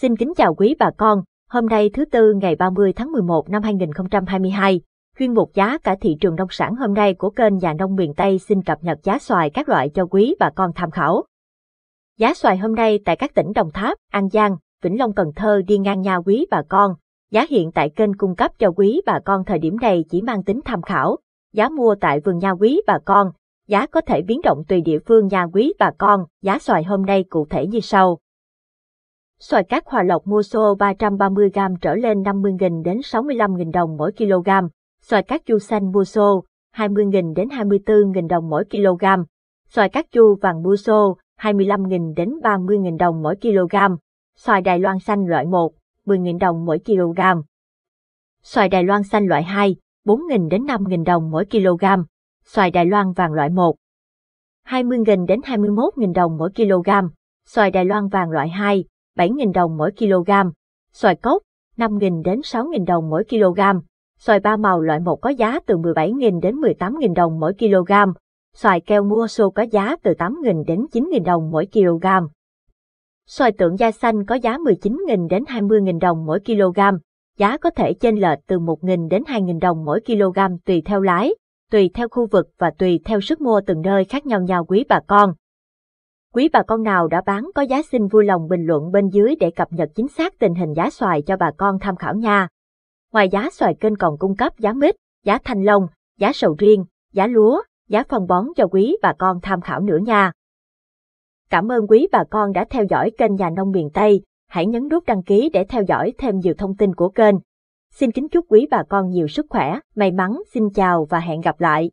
Xin kính chào quý bà con, hôm nay thứ Tư ngày 30 tháng 11 năm 2022, chuyên mục giá cả thị trường nông sản hôm nay của kênh Nhà nông miền Tây xin cập nhật giá xoài các loại cho quý bà con tham khảo. Giá xoài hôm nay tại các tỉnh Đồng Tháp, An Giang, Vĩnh Long Cần Thơ đi ngang nhau quý bà con. Giá hiện tại kênh cung cấp cho quý bà con thời điểm này chỉ mang tính tham khảo. Giá mua tại vườn nhà quý bà con, giá có thể biến động tùy địa phương nhà quý bà con, giá xoài hôm nay cụ thể như sau. Xoài cát hòa lộc mua xô 330g trở lên 50.000 đến 65.000 đồng mỗi kg. Xoài cát chu xanh mua xô 20.000 đến 24.000 đồng mỗi kg. Xoài cát chu vàng mua xô 25.000 đến 30.000 đồng mỗi kg. Xoài Đài Loan xanh loại 1, 10.000 đồng mỗi kg. Xoài Đài Loan xanh loại 2, 4.000 đến 5.000 đồng mỗi kg. Xoài Đài Loan vàng loại 1, 20.000 đến 21.000 đồng mỗi kg. Xoài Đài Loan vàng loại 2, 7.000 đồng mỗi kg. Xoài cốc, 5.000 đến 6.000 đồng mỗi kg. Xoài ba màu loại 1 có giá từ 17.000 đến 18.000 đồng mỗi kg. Xoài keo mua xô có giá từ 8.000 đến 9.000 đồng mỗi kg. Xoài tượng da xanh có giá 19.000 đến 20.000 đồng mỗi kg. Giá có thể chênh lệch từ 1.000 đến 2.000 đồng mỗi kg tùy theo lái, tùy theo khu vực và tùy theo sức mua từng nơi khác nhau nhau quý bà con. Quý bà con nào đã bán có giá xin vui lòng bình luận bên dưới để cập nhật chính xác tình hình giá xoài cho bà con tham khảo nha. Ngoài giá xoài kênh còn cung cấp giá mít, giá thanh long, giá sầu riêng, giá lúa, giá phân bón cho quý bà con tham khảo nữa nha. Cảm ơn quý bà con đã theo dõi kênh Nhà nông miền Tây, hãy nhấn nút đăng ký để theo dõi thêm nhiều thông tin của kênh. Xin kính chúc quý bà con nhiều sức khỏe, may mắn, xin chào và hẹn gặp lại.